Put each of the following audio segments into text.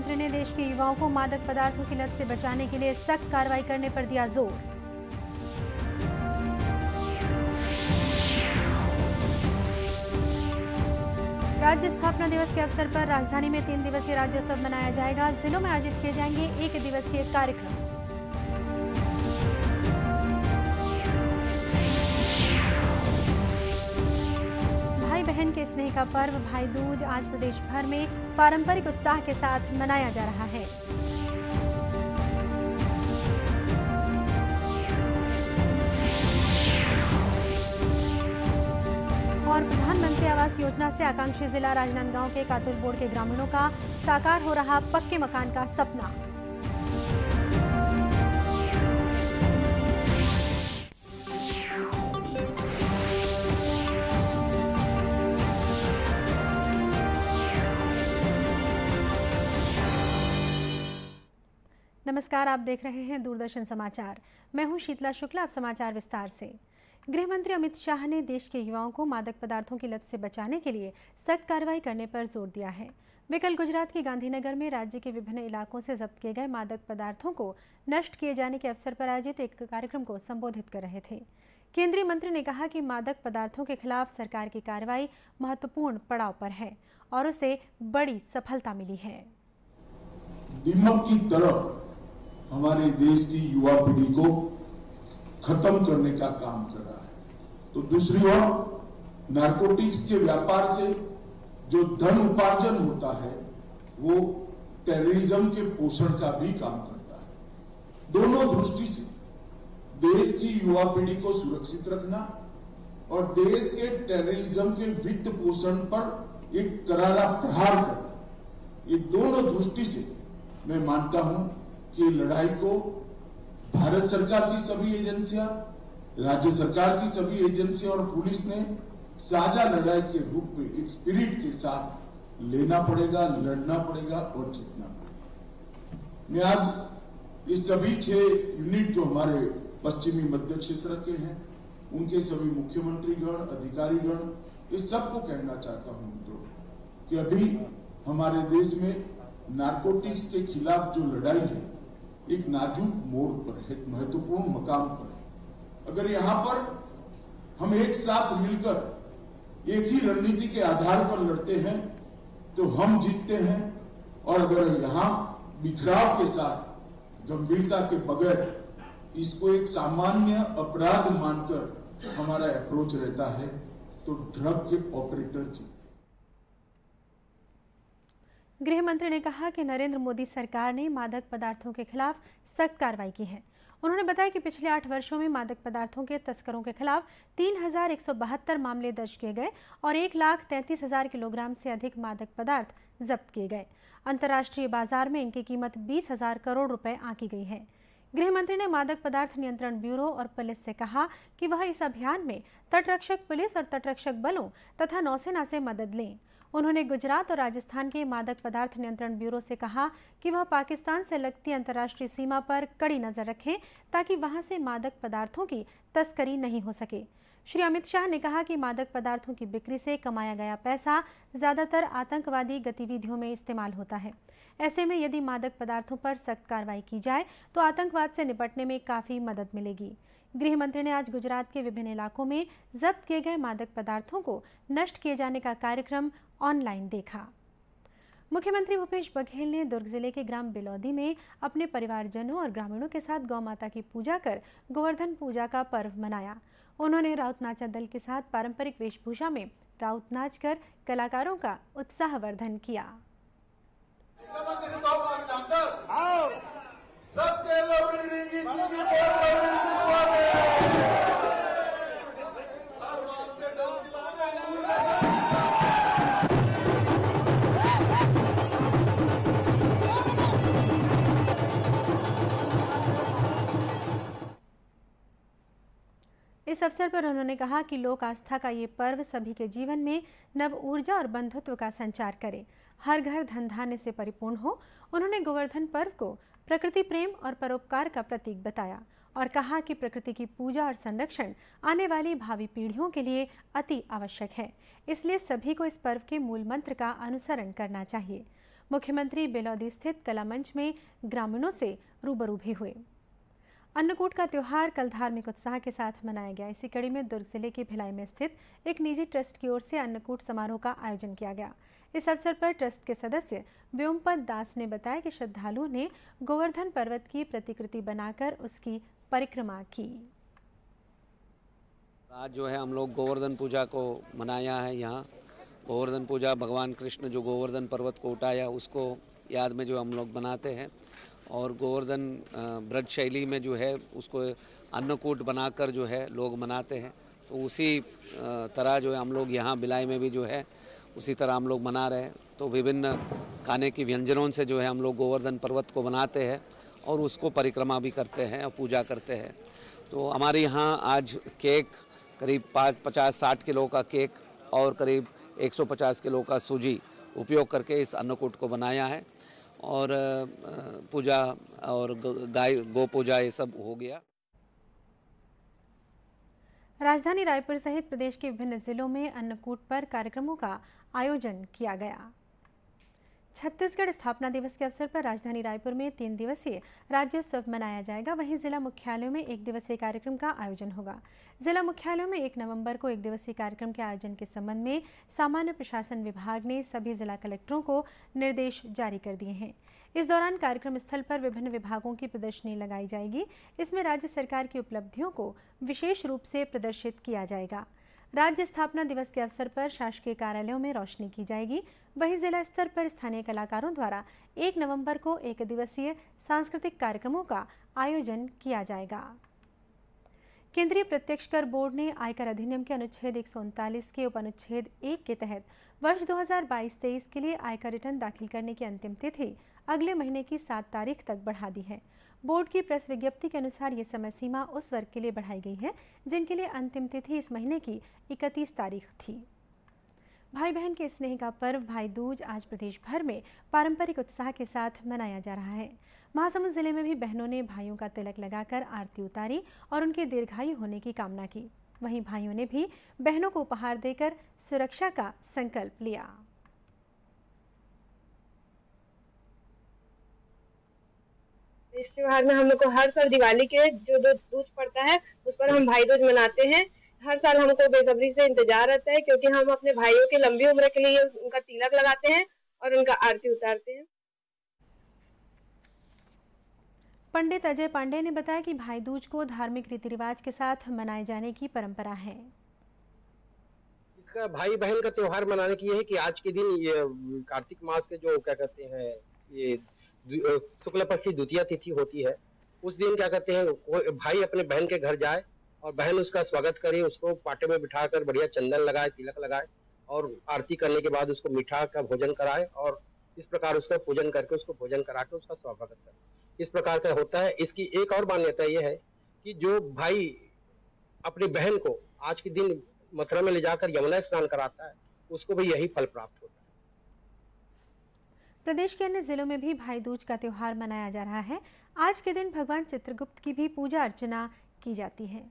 मंत्री ने देश के युवाओं को मादक पदार्थों की लत से बचाने के लिए सख्त कार्रवाई करने पर दिया ज़ोर। राज्य स्थापना दिवस के अवसर पर राजधानी में तीन दिवसीय राज्योत्सव मनाया जाएगा। जिलों में आयोजित किए जाएँगे एक दिवसीय कार्यक्रम। बहन के स्नेह का पर्व भाई दूज आज प्रदेश भर में पारंपरिक उत्साह के साथ मनाया जा रहा है। और प्रधानमंत्री आवास योजना से आकांक्षी जिला राजनांदगांव के कातुल बोर्ड के ग्रामीणों का साकार हो रहा पक्के मकान का सपना। नमस्कार, आप देख रहे हैं दूरदर्शन समाचार। मैं हूँ शीतला शुक्ला, अब समाचार विस्तार से। गृह मंत्री अमित शाह ने देश के युवाओं को मादक पदार्थों की लत से बचाने के लिए सख्त कार्रवाई करने पर ज़ोर दिया है। वे कल गुजरात के गांधीनगर में राज्य के विभिन्न इलाकों से जब्त किए गए मादक पदार्थों को नष्ट किए जाने के अवसर पर आयोजित एक कार्यक्रम को संबोधित कर रहे थे। केंद्रीय मंत्री ने कहा कि मादक पदार्थों के खिलाफ सरकार की कार्रवाई महत्वपूर्ण पड़ाव पर है और उसे बड़ी सफलता मिली है। दीमक की तरह हमारे देश की युवा पीढ़ी को खत्म करने का काम कर रहा है। तो दूसरी ओर नारकोटिक्स के व्यापार से जो धन उपार्जन होता है, वो टेररिज्म के पोषण का भी काम करता है। दोनों दृष्टि से, देश की युवा पीढ़ी को सुरक्षित रखना और देश के टेररिज्म के वित्त पोषण पर एक करारा प्रहार करना, ये दोनों दृष्टि से मैं मानता हूँ कि लड़ाई को भारत सरकार की सभी एजेंसियाँ, राज्य सरकार की सभी एजेंसियाँ और पुलिस ने साझा लड़ाई के रूप में, एक स्पिरिट के साथ लेना पड़ेगा, लड़ना पड़ेगा और जीतना पड़ेगा। मैं आज ये सभी छह यूनिट जो हमारे पश्चिमी मध्य क्षेत्र के हैं, उनके सभी मुख्यमंत्री गण अधिकारी गण इस सबको कहना चाहता हूँ मित्रों कि अभी हमारे देश में नारकोटिक्स के खिलाफ जो लड़ाई है एक नाजुक मोड़ पर है महत्वपूर्ण मकाम पर है। अगर यहाँ पर हम एक साथ मिलकर एक ही रणनीति के आधार पर लड़ते हैं तो हम जीतते हैं, और अगर यहाँ बिखराव के साथ, गंभीरता के बगैर इसको एक सामान्य अपराध मानकर हमारा अप्रोच रहता है तो ड्रग के ऑपरेटर जीतते गृह मंत्री ने कहा कि नरेंद्र मोदी सरकार ने मादक पदार्थों के खिलाफ सख्त कार्रवाई की है। उन्होंने बताया कि पिछले आठ वर्षों में मादक पदार्थों के तस्करों के खिलाफ तीन हज़ार एक सौ बहत्तर मामले दर्ज किए गए और एक लाख तैंतीस हज़ार किलोग्राम से अधिक मादक पदार्थ जब्त किए गए। अंतर्राष्ट्रीय बाज़ार में इनकी कीमत बीस हज़ार करोड़ रुपए आंकी गई है। गृह मंत्री ने मादक पदार्थ नियंत्रण ब्यूरो और पुलिस से कहा कि वह इस अभियान में तटरक्षक पुलिस और तटरक्षक बलों तथा नौसेना से मदद लें। उन्होंने गुजरात और राजस्थान के मादक पदार्थ नियंत्रण ब्यूरो से कहा कि वह पाकिस्तान से लगती अंतर्राष्ट्रीय सीमा पर कड़ी नज़र रखें ताकि वहाँ से मादक पदार्थों की तस्करी नहीं हो सके। श्री अमित शाह ने कहा कि मादक पदार्थों की बिक्री से कमाया गया पैसा ज़्यादातर आतंकवादी गतिविधियों में इस्तेमाल होता है। ऐसे में यदि मादक पदार्थों पर सख्त कार्रवाई की जाए तो आतंकवाद से निपटने में काफ़ी मदद मिलेगी। गृह मंत्री ने आज गुजरात के विभिन्न इलाकों में जब्त किए गए मादक पदार्थों को नष्ट किए जाने का कार्यक्रम ऑनलाइन देखा। मुख्यमंत्री भूपेश बघेल ने दुर्ग ज़िले के ग्राम बिलौदी में अपने परिवारजनों और ग्रामीणों के साथ गौ माता की पूजा कर गोवर्धन पूजा का पर्व मनाया। उन्होंने राउत नाचा दल के साथ पारंपरिक वेशभूषा में राउत नाच कर कलाकारों का उत्साहवर्धन किया। सबके इस अवसर पर उन्होंने कहा कि लोक आस्था का ये पर्व सभी के जीवन में नव ऊर्जा और बंधुत्व का संचार करे। हर घर धन धान्य से परिपूर्ण हो। उन्होंने गोवर्धन पर्व को प्रकृति प्रेम और परोपकार का प्रतीक बताया और कहा कि प्रकृति की पूजा और संरक्षण आने वाली भावी पीढ़ियों के लिए अति आवश्यक है। इसलिए सभी को इस पर्व के मूल मंत्र का अनुसरण करना चाहिए। मुख्यमंत्री बेलौदी स्थित कला मंच में ग्रामीणों से रूबरू भी हुए। अन्नकूट का त्यौहार कल धार्मिक उत्साह के साथ मनाया गया। इसी कड़ी में दुर्ग ज़िले के भिलाई में स्थित एक निजी ट्रस्ट की ओर से अन्नकूट समारोह का आयोजन किया गया। इस अवसर पर ट्रस्ट के सदस्य व्योमपद दास ने बताया कि श्रद्धालुओं ने गोवर्धन पर्वत की प्रतिकृति बनाकर उसकी परिक्रमा की। आज जो है हम लोग गोवर्धन पूजा को मनाया है यहाँ। गोवर्धन पूजा भगवान कृष्ण जो गोवर्धन पर्वत को उठाया, उसको याद में जो हम लोग बनाते हैं और गोवर्धन ब्रज शैली में जो है उसको अन्नकूट बनाकर जो है लोग मनाते हैं। तो उसी तरह जो है हम लोग यहाँ बिलाई में भी जो है उसी तरह हम लोग मना रहे हैं। तो विभिन्न खाने की व्यंजनों से जो है हम लोग गोवर्धन पर्वत को बनाते हैं और उसको परिक्रमा भी करते हैं और पूजा करते हैं। तो हमारे यहाँ आज केक करीब पाँच, पचास, साठ किलो का केक और करीब 150 किलो का सूजी उपयोग करके इस अन्नकूट को बनाया है और पूजा और गाय, गो पूजा ये सब हो गया। राजधानी रायपुर सहित प्रदेश के विभिन्न जिलों में अन्नकूट पर कार्यक्रमों का आयोजन किया गया। छत्तीसगढ़ स्थापना दिवस के अवसर पर राजधानी रायपुर में तीन दिवसीय राज्योत्सव मनाया जाएगा। वहीं जिला मुख्यालयों में एक दिवसीय कार्यक्रम का आयोजन होगा। जिला मुख्यालयों में एक नवंबर को एक दिवसीय कार्यक्रम के आयोजन के संबंध में सामान्य प्रशासन विभाग ने सभी जिला कलेक्टरों को निर्देश जारी कर दिए हैं। इस दौरान कार्यक्रम स्थल पर विभिन्न विभागों की प्रदर्शनी लगाई जाएगी। इसमें राज्य सरकार की उपलब्धियों को विशेष रूप से प्रदर्शित किया जाएगा। राज्य स्थापना दिवस के अवसर पर शासकीय कार्यालयों में रोशनी की जाएगी। वहीं जिला स्तर पर स्थानीय कलाकारों द्वारा एक नवंबर को एक दिवसीय सांस्कृतिक कार्यक्रमों का आयोजन किया जाएगा। केंद्रीय प्रत्यक्ष कर बोर्ड ने आयकर अधिनियम के अनुच्छेद एक सौ उनतालीस के उप अनुच्छेद एक के तहत वर्ष 2022-23 के लिए आयकर रिटर्न दाखिल करने की अंतिम तिथि अगले महीने की सात तारीख तक बढ़ा दी है। बोर्ड की प्रेस विज्ञप्ति के अनुसार ये समय सीमा उस वर्ग के लिए बढ़ाई गई है, जिनके लिए अंतिम तिथि इस महीने की इकतीस तारीख थी। भाई बहन के स्नेह का पर्व भाई दूज आज प्रदेश भर में पारंपरिक उत्साह के साथ मनाया जा रहा है। महासमुंद ज़िले में भी बहनों ने भाइयों का तिलक लगाकर आरती उतारी और उनके दीर्घायु होने की कामना की। वहीं भाइयों ने भी बहनों को उपहार देकर सुरक्षा का संकल्प लिया। इस त्योहार में हम लोग को हर साल दिवाली के जो दो दूज पड़ता है उस पर हम भाई दूज मनाते हैं। हर साल हमको बेसब्री से इंतज़ार रहता है क्योंकि हम अपने भाइयों की लंबी उम्र के लिए उनका तिलक लगाते हैं और उनका आरती उतारते हैं। पंडित अजय पांडे ने बताया कि भाई दूज को धार्मिक रीति रिवाज के साथ मनाए जाने की परंपरा है। इसका भाई बहन का त्योहार मनाने की है कि आज के दिन ये कार्तिक मास के जो क्या कहते हैं ये शुक्ल पक्ष की द्वितीय तिथि होती है। उस दिन क्या कहते हैं भाई अपने बहन के घर जाए और बहन उसका स्वागत करे, उसको पाटे में बिठाकर बढ़िया चंदन लगाए, तिलक लगाए और आरती करने के बाद उसको मीठा का भोजन कराए और इस प्रकार उसका पूजन करके उसको भोजन करा के उसका स्वागत करे। इस प्रकार का होता है। इसकी एक और मान्यता यह है कि जो भाई अपनी बहन को आज के दिन मथुरा में ले जाकर यमुना स्नान कराता है, उसको भी यही फल प्राप्त होता है। प्रदेश के अन्य जिलों में भी भाई दूज का त्यौहार मनाया जा रहा है। आज के दिन भगवान चित्रगुप्त की भी पूजा अर्चना की जाती है।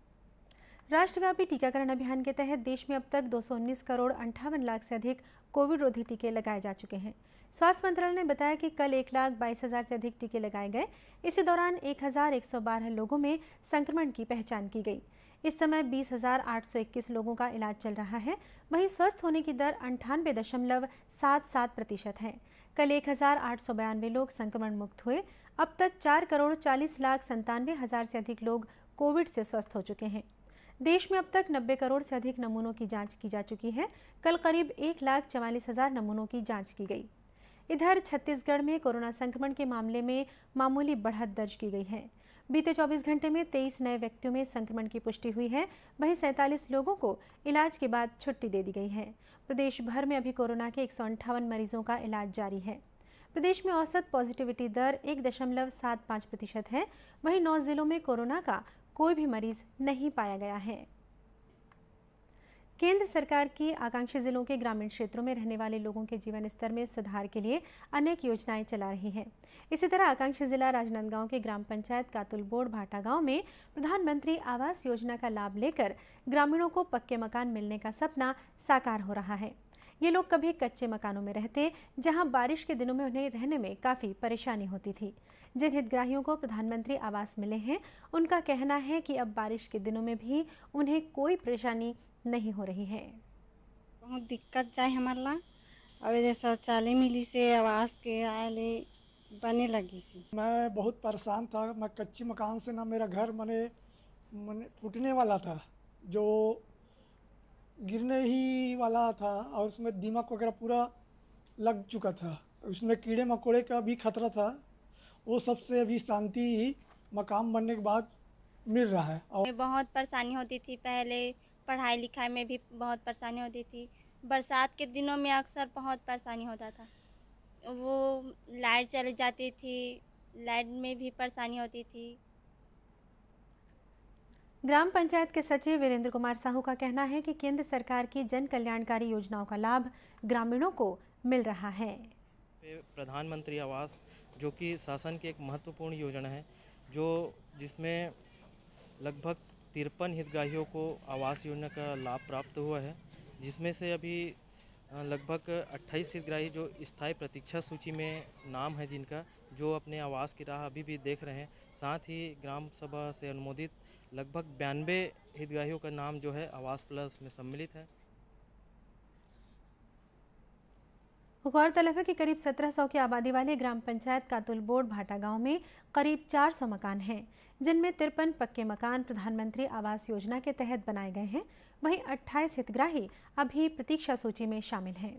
राष्ट्रव्यापी टीकाकरण अभियान के तहत देश में अब तक 219 करोड़ अंठावन लाख से अधिक कोविड रोधी टीके लगाए जा चुके हैं। स्वास्थ्य मंत्रालय ने बताया कि कल एक लाख बाईस हज़ार से अधिक टीके लगाए गए। इसी दौरान एक हज़ार एक सौ बारह लोगों में संक्रमण की पहचान की गई। इस समय बीस हज़ार आठ सौ इक्कीस लोगों का इलाज चल रहा है। वहीं स्वस्थ होने की दर अंठानवे दशमलव सात सात प्रतिशत है। कल एक लोग संक्रमण मुक्त हुए। अब तक चार करोड़ चालीस लाख संतानवे हज़ार से अधिक लोग कोविड से स्वस्थ हो चुके हैं। देश में अब तक 90 करोड़ से अधिक नमूनों की जाँच की जा चुकी है। कल करीब एक लाख चवालीस हज़ार नमूनों की जाँच की गई। इधर छत्तीसगढ़ में कोरोना संक्रमण के मामले में मामूली बढ़त दर्ज की गई है। बीते 24 घंटे में 23 नए व्यक्तियों में संक्रमण की पुष्टि हुई है। वहीं सैंतालीस लोगों को इलाज के बाद छुट्टी दे दी गई है। प्रदेश भर में अभी कोरोना के एक मरीजों का इलाज जारी है। प्रदेश में औसत पॉजिटिविटी दर एक दशमलव सात पाँच प्रतिशत है। वहीं नौ जिलों में कोरोना का कोई भी मरीज़ नहीं पाया गया है। केंद्र सरकार की आकांक्षी जिलों के ग्रामीण क्षेत्रों में रहने वाले लोगों के जीवन स्तर में सुधार के लिए अनेक योजनाएँ चला रही है। इसी तरह आकांक्षी जिला राजनांदगांव के ग्राम पंचायत कातुल बोर्ड भाटा गाँव में प्रधानमंत्री आवास योजना का लाभ लेकर ग्रामीणों को पक्के मकान मिलने का सपना साकार हो रहा है। ये लोग कभी कच्चे मकानों में रहते, जहाँ बारिश के दिनों में उन्हें रहने में काफ़ी परेशानी होती थी। जिन हितग्राहियों को प्रधानमंत्री आवास मिले हैं, उनका कहना है कि अब बारिश के दिनों में भी उन्हें कोई परेशानी नहीं हो रही है। बहुत दिक्कत जाए हमारे। ला और ये शौचालय मिली से आवास के आए बने लगी सी। मैं बहुत परेशान था। मैं कच्ची मकान से ना मेरा घर मने मने फूटने वाला था जो गिरने ही वाला था और उसमें दीमक वगैरह पूरा लग चुका था। उसमें कीड़े मकोड़े का भी खतरा था। वो सबसे अभी शांति ही मकान बनने के बाद मिल रहा है। और बहुत परेशानी होती थी पहले। पढ़ाई लिखाई में भी बहुत परेशानी होती थी। बरसात के दिनों में अक्सर बहुत परेशानी होता था। वो लाइट चली जाती थी लाइट में भी परेशानी होती थी। ग्राम पंचायत के सचिव वीरेंद्र कुमार साहू का कहना है कि केंद्र सरकार की जन कल्याणकारी योजनाओं का लाभ ग्रामीणों को मिल रहा है। प्रधानमंत्री आवास जो कि शासन की एक महत्वपूर्ण योजना है जो जिसमें लगभग तिरपन हितग्राहियों को आवास योजना का लाभ प्राप्त हुआ है, जिसमें से अभी लगभग 28 हितग्राही जो स्थायी प्रतीक्षा सूची में नाम है जिनका, जो अपने आवास की राह अभी भी देख रहे हैं। साथ ही ग्राम सभा से अनुमोदित लगभग बयानबे हितग्राहियों का नाम जो है आवास प्लस में सम्मिलित है। गौरतलब है कि करीब 1700 की आबादी वाले ग्राम पंचायत कातुल बोर्ड भाटा गाँव में करीब 400 मकान हैं, जिनमें तिरपन पक्के मकान प्रधानमंत्री आवास योजना के तहत बनाए गए हैं। वहीं 28 हितग्राही अभी प्रतीक्षा सूची में शामिल हैं।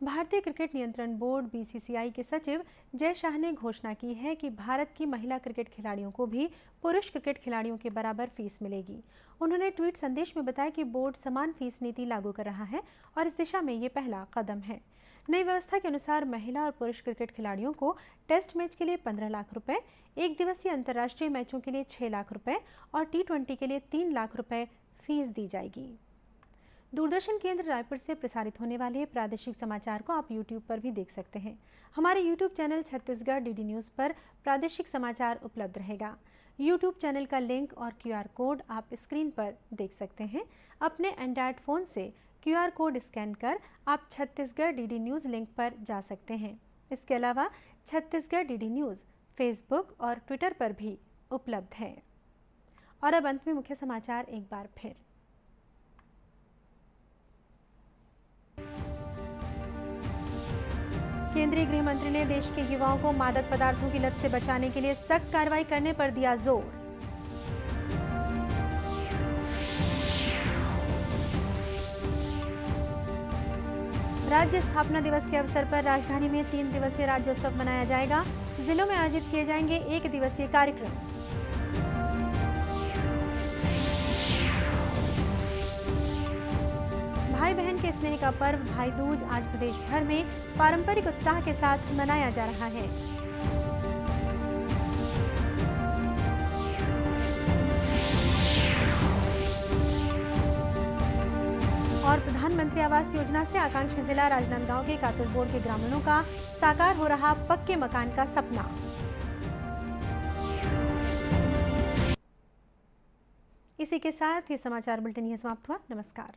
भारतीय क्रिकेट नियंत्रण बोर्ड बीसीसीआई के सचिव जय शाह ने घोषणा की है कि भारत की महिला क्रिकेट खिलाड़ियों को भी पुरुष क्रिकेट खिलाड़ियों के बराबर फ़ीस मिलेगी। उन्होंने ट्वीट संदेश में बताया कि बोर्ड समान फ़ीस नीति लागू कर रहा है और इस दिशा में ये पहला कदम है। नई व्यवस्था के अनुसार महिला और पुरुष क्रिकेट खिलाड़ियों को टेस्ट मैच के लिए 15 लाख रुपए, एक दिवसीय अंतर्राष्ट्रीय मैचों के लिए 6 लाख रुपए और टी ट्वेंटी के लिए तीन लाख रुपए फ़ीस दी जाएगी। दूरदर्शन केंद्र रायपुर से प्रसारित होने वाले प्रादेशिक समाचार को आप यूट्यूब पर भी देख सकते हैं। हमारे YouTube channel Chhattisgarh DD news पर प्रादेशिक समाचार उपलब्ध रहेगा। यूट्यूब चैनल का लिंक और क्यूआर कोड आप स्क्रीन पर देख सकते हैं। अपने एंड्रॉयड फ़ोन से क्यूआर कोड स्कैन कर आप छत्तीसगढ़ डीडी न्यूज़ लिंक पर जा सकते हैं। इसके अलावा छत्तीसगढ़ डीडी न्यूज़, फेसबुक और ट्विटर पर भी उपलब्ध है। और अब अंत में मुख्य समाचार एक बार फिर। केंद्रीय गृह मंत्री ने देश के युवाओं को मादक पदार्थों की लत से बचाने के लिए सख्त कार्रवाई करने पर दिया ज़ोर। राज्य स्थापना दिवस के अवसर पर राजधानी में तीन दिवसीय राज्योत्सव मनाया जाएगा। जिलों में आयोजित किए जाएँगे एक दिवसीय कार्यक्रम। भाई बहन के स्नेह का पर्व भाई दूज आज प्रदेश भर में पारंपरिक उत्साह के साथ मनाया जा रहा है। प्रधानमंत्री आवास योजना से आकांक्षी जिला राजनांदगांव के कातुलबोर के ग्रामीणों का साकार हो रहा पक्के मकान का सपना। इसी के साथ ये समाचार बुलेटिन समाप्त हुआ। नमस्कार।